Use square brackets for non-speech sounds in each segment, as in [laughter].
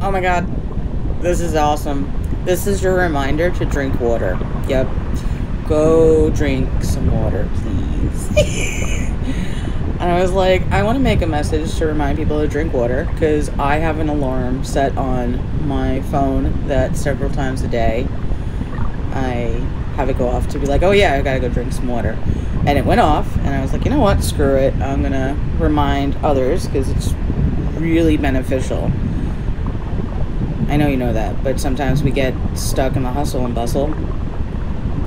Oh my god. This is awesome. This is your reminder to drink water. Yep. Go drink some water, please. [laughs] and I was like, I want to make a message to remind people to drink water because I have an alarm set on my phone that several times a day I have it go off to be like, oh yeah, I gotta go drink some water. And it went off, and I was like, you know what, screw it. I'm gonna remind others because it's really beneficial. I know you know that, but sometimes we get stuck in the hustle and bustle.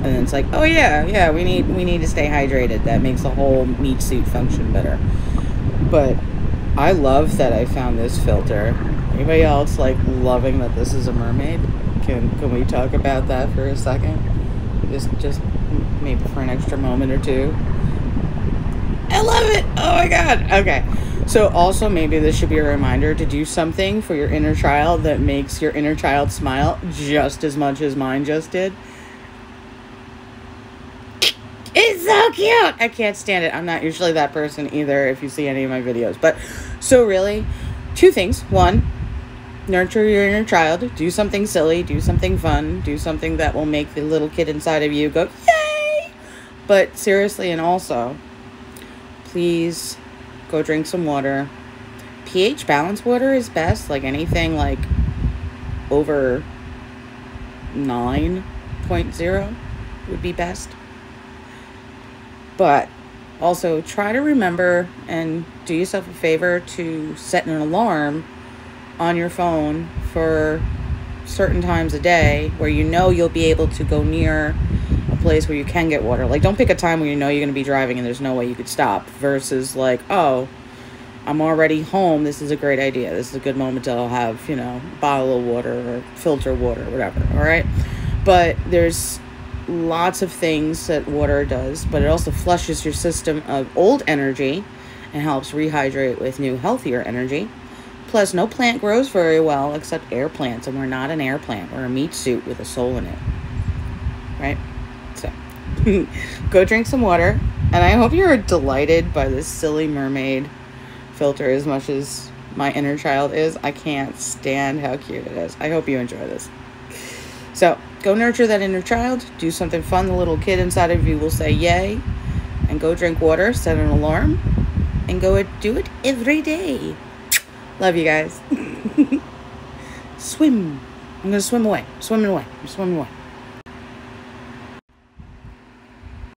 And it's like, oh yeah, yeah, we need we need to stay hydrated. That makes the whole meat suit function better. But I love that I found this filter. Anybody else like loving that this is a mermaid? Can can we talk about that for a second? Just just maybe for an extra moment or two. Love it. Oh my god. Okay. So also maybe this should be a reminder to do something for your inner child that makes your inner child smile just as much as mine just did. It's so cute. I can't stand it. I'm not usually that person either if you see any of my videos. But so really, two things. One, nurture your inner child. Do something silly, do something fun, do something that will make the little kid inside of you go, "Yay!" But seriously and also, please go drink some water. pH balanced water is best, like anything like over 9.0 would be best. But also try to remember and do yourself a favor to set an alarm on your phone for certain times a day where you know you'll be able to go near place where you can get water. Like, don't pick a time where you know you're going to be driving and there's no way you could stop, versus like, oh, I'm already home. This is a great idea. This is a good moment to have, you know, bottle of water or filter water, or whatever. All right. But there's lots of things that water does, but it also flushes your system of old energy and helps rehydrate with new, healthier energy. Plus, no plant grows very well except air plants, and we're not an air plant. We're a meat suit with a soul in it. Right? [laughs] Go drink some water. And I hope you're delighted by this silly mermaid filter as much as my inner child is. I can't stand how cute it is. I hope you enjoy this. So, go nurture that inner child. Do something fun. The little kid inside of you will say yay. And go drink water. Set an alarm. And go do it every day. Love you guys. [laughs] swim. I'm going to swim away. Swimming away. I'm swimming away.